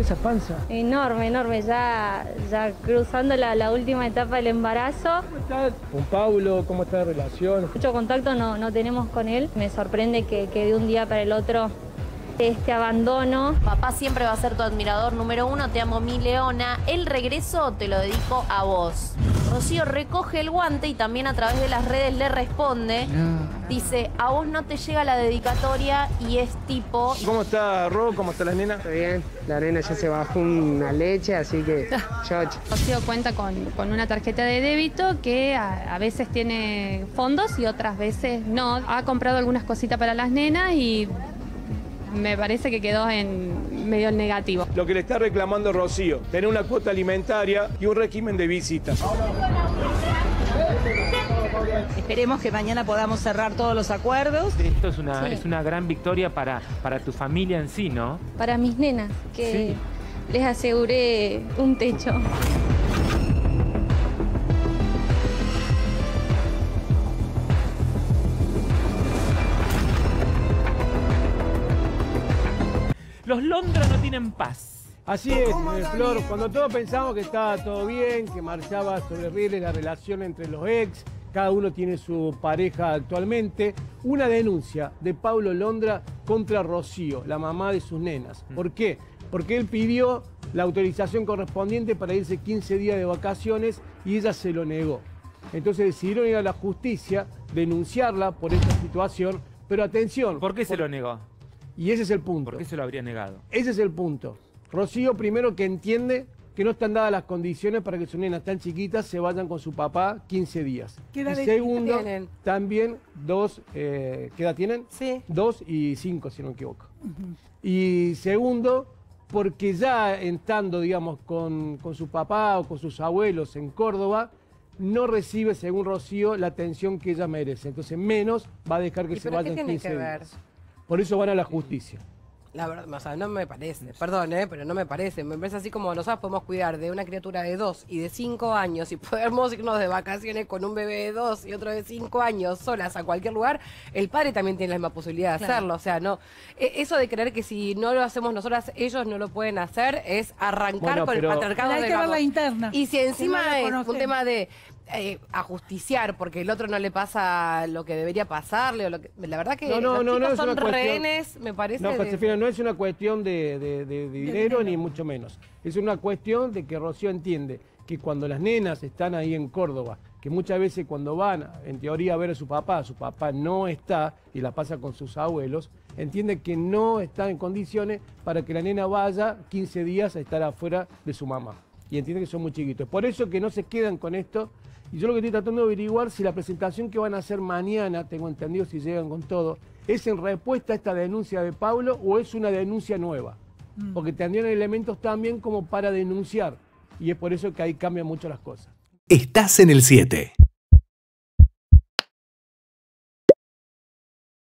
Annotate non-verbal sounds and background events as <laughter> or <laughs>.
esa panza. Enorme, enorme, ya, ya cruzando la, la última etapa del embarazo. ¿Cómo estás con Pablo? ¿Cómo está la relación? Mucho contacto no, no tenemos con él. Me sorprende que, que de un día para el otro este abandono. Papá siempre va a ser tu admirador número uno, te amo mi leona. El regreso te lo dedico a vos. Rocío recoge el guante y también a través de las redes le responde. Dice, a vos no te llega la dedicatoria y es tipo... ¿Cómo está Ro? ¿Cómo está la nena? Está bien, la arena ya se bajó una leche, así que. <laughs> Rocío cuenta con, con una tarjeta de débito que a, a veces tiene fondos y otras veces no. Ha comprado algunas cositas para las nenas y me parece que quedó en medio el negativo. Lo que le está reclamando Rocío, tener una cuota alimentaria y un régimen de visitas. Esperemos que mañana podamos cerrar todos los acuerdos. Esto es una, Sí. es una gran victoria para, para tu familia en sí, ¿no? Para mis nenas, que les aseguré un techo. Los Londra no tienen paz. Así es, eh, Flor, cuando todos pensamos que estaba todo bien, que marchaba sobre rieles la relación entre los ex, cada uno tiene su pareja actualmente, una denuncia de Pablo Londra contra Rocío, la mamá de sus nenas. ¿Por qué? Porque él pidió la autorización correspondiente para irse 15 días de vacaciones y ella se lo negó. Entonces decidieron ir a la justicia, denunciarla por esta situación, pero atención. ¿Por qué se lo negó? Y ese es el punto. ¿Por qué se lo habría negado? Ese es el punto. Rocío, primero que entiende que no están dadas las condiciones para que sus nenas tan chiquitas se vayan con su papá 15 días. ¿Qué edad y segundo, tienen? también dos, eh, ¿qué edad tienen? Sí. Dos y cinco, si no me equivoco. Y segundo, porque ya estando, digamos, con, con su papá o con sus abuelos en Córdoba, no recibe, según Rocío, la atención que ella merece. Entonces, menos va a dejar que ¿Y se pero qué vayan tiene 15 que ver? días. Por eso van a la justicia. La verdad, o sea, no me parece, perdón, ¿eh? pero no me parece. Me parece así como nosotros podemos cuidar de una criatura de dos y de cinco años y <laughs> podemos irnos de vacaciones con un bebé de dos y otro de cinco años solas a cualquier lugar, el padre también tiene la misma posibilidad de hacerlo. O sea, no. e- Eso de creer que si no lo hacemos nosotras, ellos no lo pueden hacer, es arrancar Bueno, con el patriarcado Pero hay de que ver la interna. Y si Si encima no es un tema de eh, ajusticiar porque el otro no le pasa lo que debería pasarle o lo que, la verdad que No, no, los no, no, chicos es son cuestión- rehenes, me parece. No, de- Josefina, no es una cuestión de- de dinero ni mucho menos. Es una cuestión de que Rocío entiende que cuando las nenas están ahí en Córdoba, que muchas veces cuando van, en teoría, a ver a su papá, su papá no está y la pasa con sus abuelos, entiende que no está en condiciones para que la nena vaya 15 días a estar afuera de su mamá. Y entiende que son muy chiquitos. Por eso que no se quedan con esto. Y yo lo que estoy tratando de averiguar si la presentación que van a hacer mañana, tengo entendido si llegan con todo, es en respuesta a esta denuncia de Pablo o es una denuncia nueva. Porque tendrían elementos también como para denunciar. Y es por eso que ahí cambian mucho las cosas. Estás en el 7.